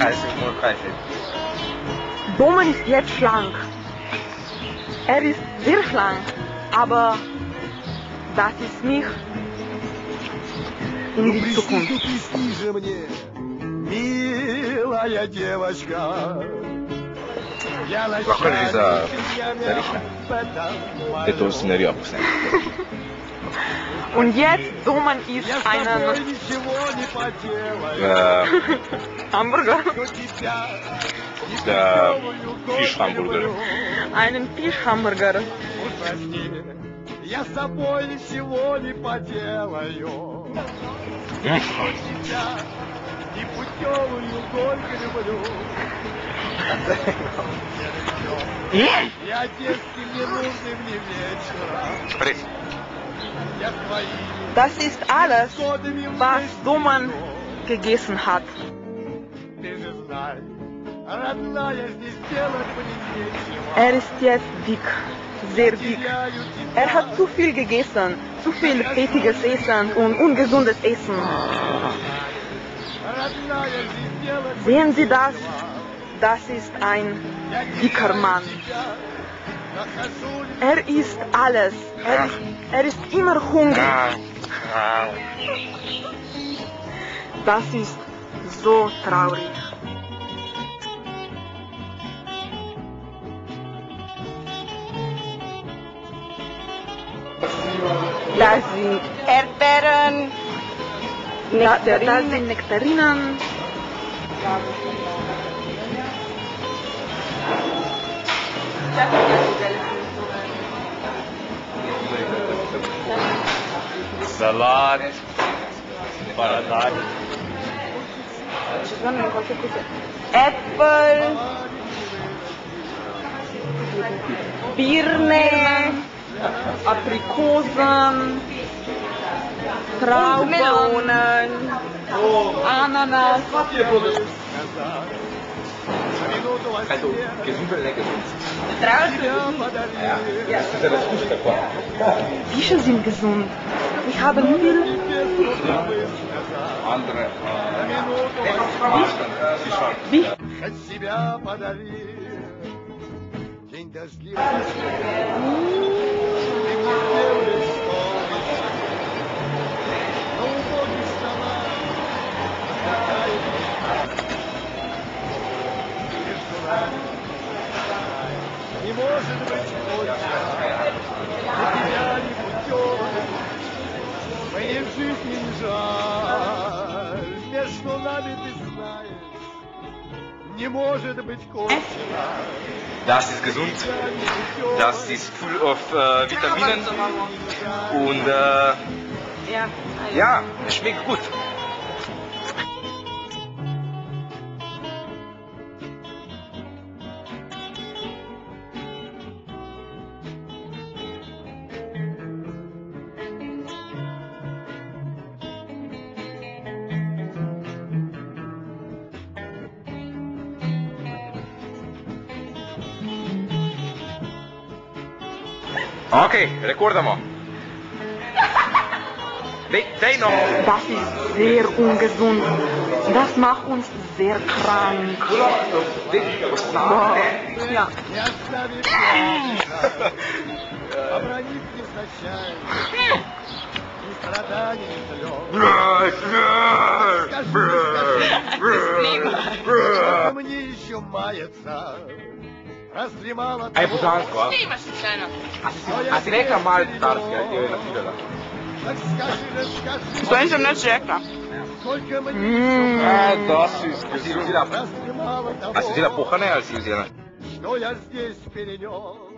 30 Uhr 30. Domen ist jetzt lang. Er ist sehr lang, aber das ist nicht in die Zukunft. же мне, милая девочка. Похоже за старика. Это уже сценарий опустим. Und jetzt Doman ist einer... Hamburger? Да. Einen Fischhamburger. Я с собой ничего не поделаю. И путевую горько люблю. Я детским ненужным не вечером. Das ist alles, was Duman gegessen hat. Er ist jetzt dick, sehr dick. Er hat zu viel gegessen, zu viel fettiges Essen und ungesundes Essen. Sehen Sie das? Das ist ein dicker Mann. Er ist alles. Er, er ist immer hungrig. Das ist so traurig. Da sind Erdbeeren, Nektarinen, da, da sind Nektarinen. Salat, Baranat. Äpfel, Birne, Aprikosen, Traubohnen, Ananas. Also, gesunde Lecker. Draußen? Ja, das ist ja das Gute davon. Die schon sind gesund. Ich habe viel Andere. На Das ist gesund. Das ist voll auf äh, Vitaminen. Und äh, Ja. ja, es schmeckt gut. Okay, recordamo. Nee, nee noch. Das ist sehr ungesund. Das macht uns sehr krank. Boah. Ja. Не оставив тебя, обронив незначайно, ни страданий, ни слез. Сколько мне еще маяться, раздремала Ej, твой, božansko, a? A si rekla maltarska, je na videla. так скажи, расскажи, To nisam neč rekla. сколько мне Mm. еще E, da si, si vzela, раздремала a si тобой, vzela pohane ali si vzela? что я здесь перенес.